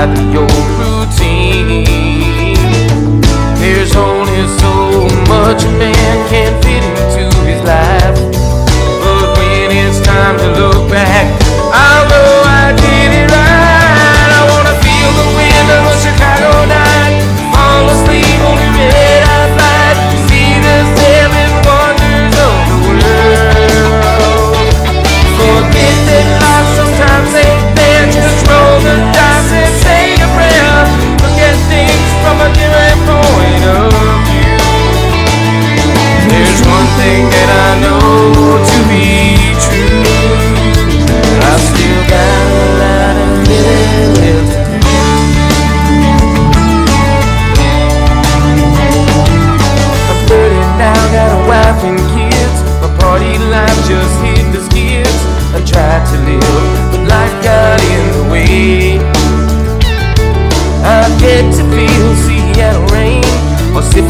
inside your routine. There's only so much a man can fit into his life. But when it's time to look back,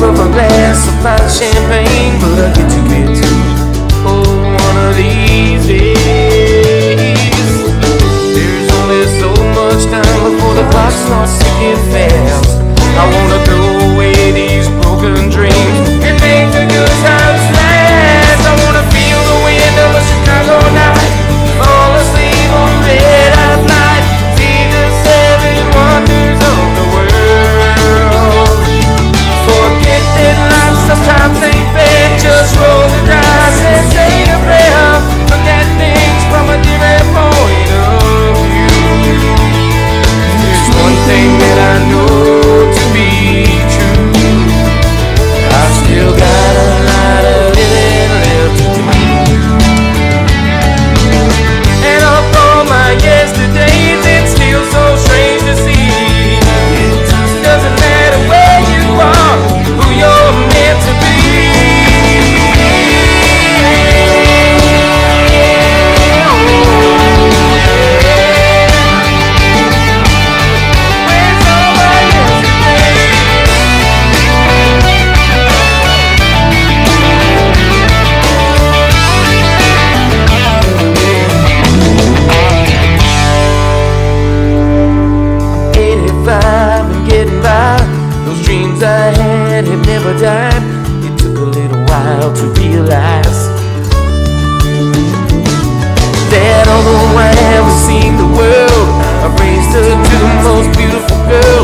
from a glass of fine champagne, but I get too busy. fail to realize That although I haven't seen the world I raised her to the most beautiful girl.